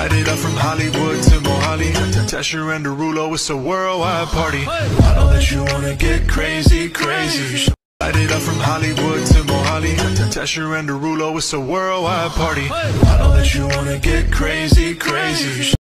Light it up from Hollywood to Mohali. Tesher and Derulo, it's a worldwide party. I know that you wanna get crazy, crazy. Light it up from Hollywood to Mohali. Tesher and Derulo, it's a worldwide party. I know that you wanna get crazy, crazy.